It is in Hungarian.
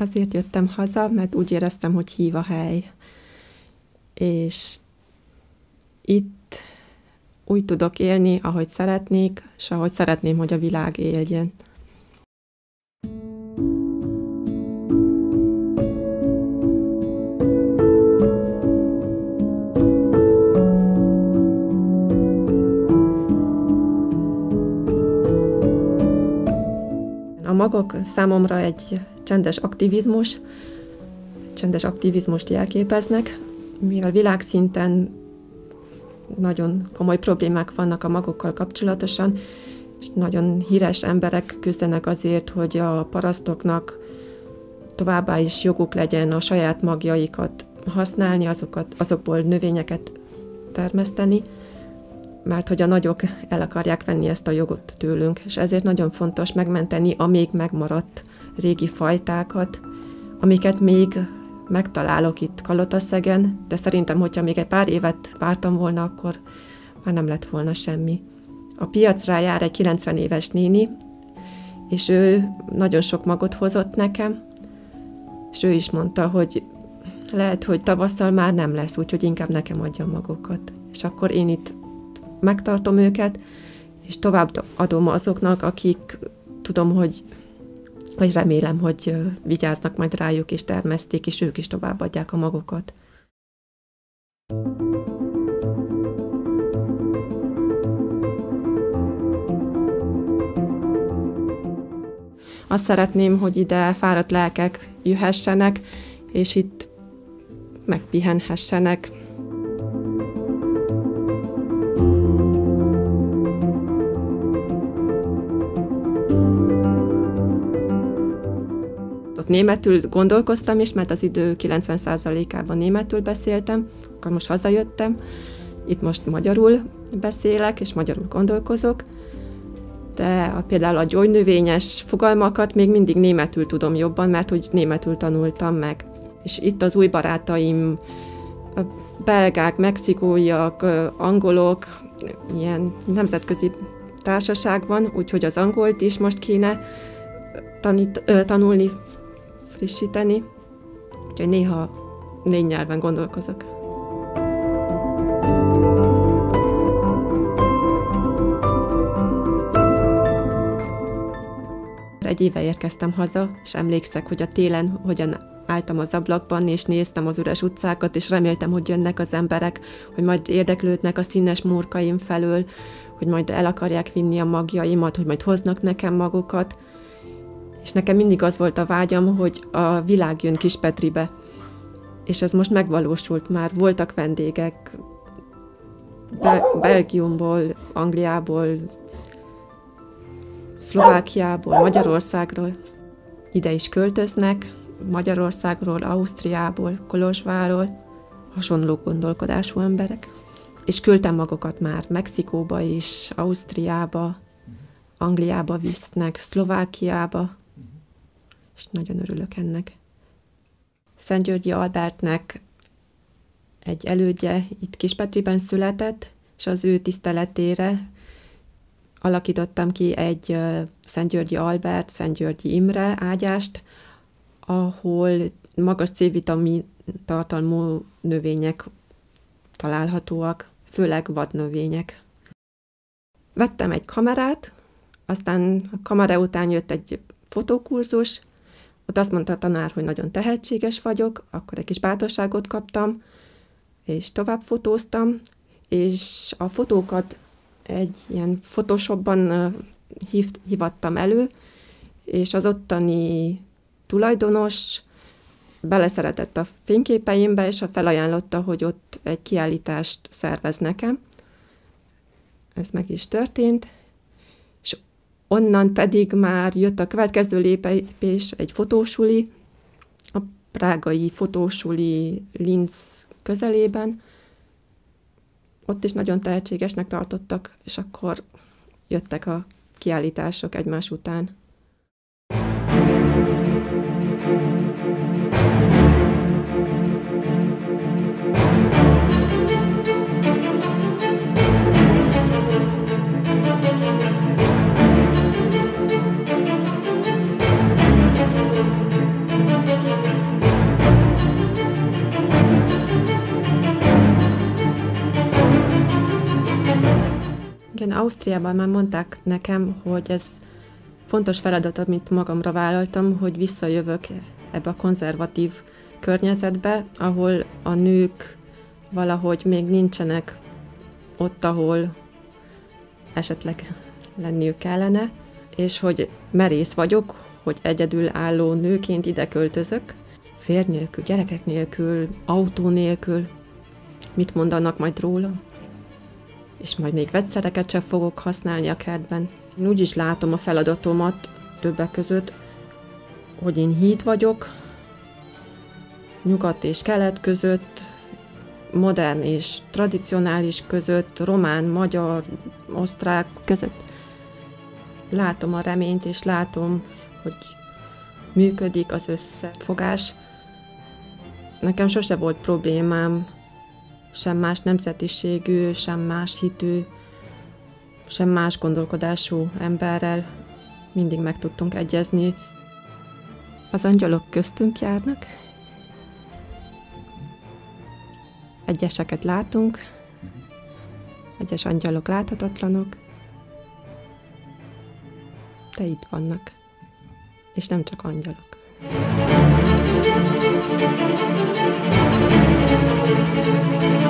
Azért jöttem haza, mert úgy éreztem, hogy hív a hely. És itt úgy tudok élni, ahogy szeretnék, és ahogy szeretném, hogy a világ éljen. A magok számomra egy csendes aktivizmus, csendes aktivizmust jelképeznek, mivel világszinten nagyon komoly problémák vannak a magokkal kapcsolatosan, és nagyon híres emberek küzdenek azért, hogy a parasztoknak továbbá is joguk legyen a saját magjaikat használni, azokat, azokból növényeket termeszteni, mert hogy a nagyok el akarják venni ezt a jogot tőlünk, és ezért nagyon fontos megmenteni a még megmaradt régi fajtákat, amiket még megtalálok itt Kalotaszegen, de szerintem, hogyha még egy pár évet vártam volna, akkor már nem lett volna semmi. A piacra jár egy 90 éves néni, és ő nagyon sok magot hozott nekem, és ő is mondta, hogy lehet, hogy tavasszal már nem lesz, úgyhogy inkább nekem adja magokat. És akkor én itt megtartom őket, és tovább adom azoknak, akik tudom, hogy vagy remélem, hogy vigyáznak majd rájuk, és termeszték, és ők is továbbadják a magokat. Azt szeretném, hogy ide fáradt lelkek jöhessenek, és itt megpihenhessenek, németül gondolkoztam is, mert az idő 90%-ában németül beszéltem, akkor most hazajöttem, itt most magyarul beszélek, és magyarul gondolkozok, de a, például a gyógynövényes fogalmakat még mindig németül tudom jobban, mert hogy németül tanultam meg. És itt az új barátaim, a belgák, mexikóiak, angolok, ilyen nemzetközi társaság van, úgyhogy az angolt is most kéne tanít, tanulni, frissíteni, úgyhogy néha négy nyelven gondolkozok. Egy éve érkeztem haza, és emlékszek, hogy a télen hogyan álltam az ablakban, és néztem az üres utcákat, és reméltem, hogy jönnek az emberek, hogy majd érdeklődnek a színes murkaim felől, hogy majd el akarják vinni a magjaimat, hogy majd hoznak nekem magukat. És nekem mindig az volt a vágyam, hogy a világ jön Kispetribe. És ez most megvalósult már. Voltak vendégek Be- Belgiumból, Angliából, Szlovákiából, Magyarországról. Ide is költöznek, Magyarországról, Ausztriából, Kolozsváról, hasonló gondolkodású emberek. És küldtem magukat már Mexikóba is, Ausztriába, Angliába visznek, Szlovákiába, és nagyon örülök ennek. Szent Györgyi Albertnek egy elődje itt Kispetriben született, és az ő tiszteletére alakítottam ki egy Szent Györgyi Albert, Szent Györgyi Imre ágyást, ahol magas C-vitamin tartalmú növények találhatóak, főleg vadnövények. Vettem egy kamerát, aztán a kamera után jött egy fotókurzus, ott azt mondta a tanár, hogy nagyon tehetséges vagyok, akkor egy kis bátorságot kaptam, és tovább fotóztam, és a fotókat egy ilyen Photoshopban hív, hívattam elő, és az ottani tulajdonos beleszeretett a fényképeimbe, és felajánlotta, hogy ott egy kiállítást szervez nekem. Ez meg is történt, Onnan pedig már jött a következő lépés, egy fotósuli, a prágai fotósuli Linz közelében. Ott is nagyon tehetségesnek tartottak, és akkor jöttek a kiállítások egymás után. Ausztriában már mondták nekem, hogy ez fontos feladat, amit magamra vállaltam, hogy visszajövök ebbe a konzervatív környezetbe, ahol a nők valahogy még nincsenek ott, ahol esetleg lenniük kellene, és hogy merész vagyok, hogy egyedül álló nőként ide költözök, férj nélkül, gyerekek nélkül, autó nélkül, mit mondanak majd róla, és majd még vegyszereket sem fogok használni a kertben. Én úgy is látom a feladatomat többek között, hogy én híd vagyok, nyugat és kelet között, modern és tradicionális között, román, magyar, osztrák között. Látom a reményt, és látom, hogy működik az összefogás. Nekem sose volt problémám sem más nemzetiségű, sem más hitű, sem más gondolkodású emberrel. Mindig meg tudtunk egyezni. Az angyalok köztünk járnak. Egyeseket látunk, egyes angyalok láthatatlanok, de itt vannak, és nem csak angyalok. thank you Thank you.